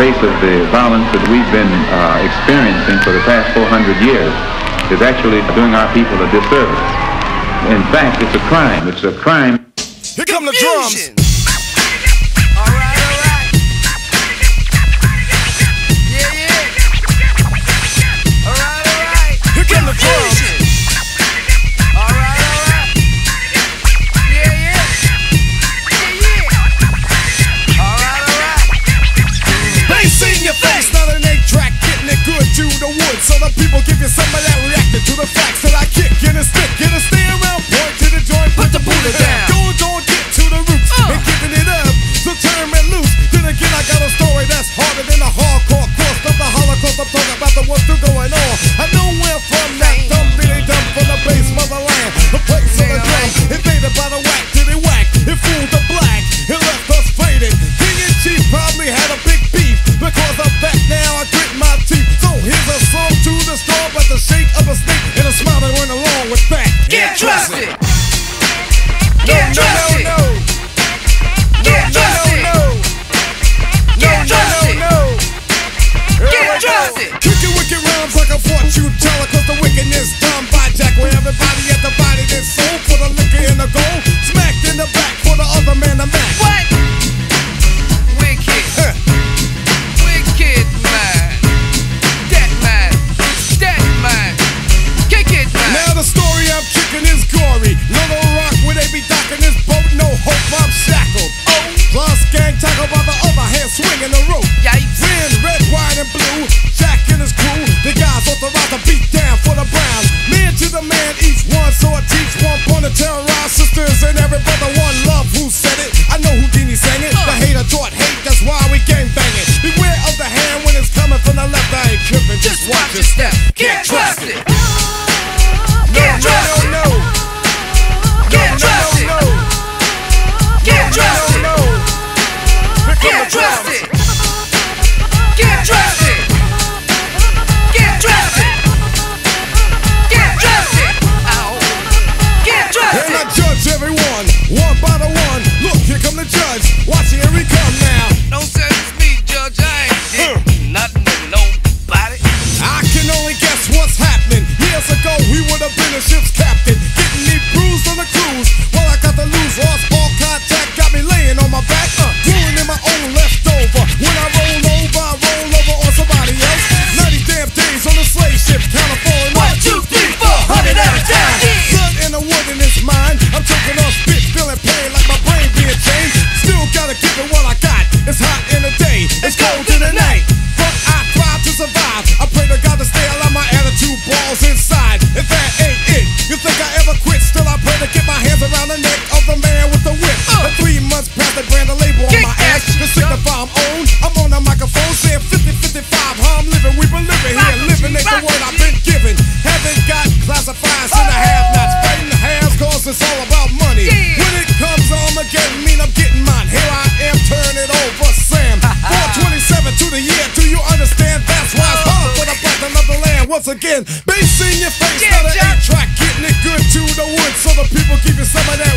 face of the violence that we've been uh, experiencing for the past 400 years is actually doing our people a disservice. In fact, it's a crime. It's a crime. Here come the drums. other people give you some of that reacting to the facts that I kick it. Kicking wicked rhymes like I thought you. brother come the judge. Watch, here we come now. Don't say me, Judge. I ain't did nothing to nobody. I can only guess what's happening. Years ago, we would have been a ship's I pray to God to stay out my attitude balls. and. again. Bass in your face, yeah, not an eight track, getting it good to the wood, So the people keeping some of that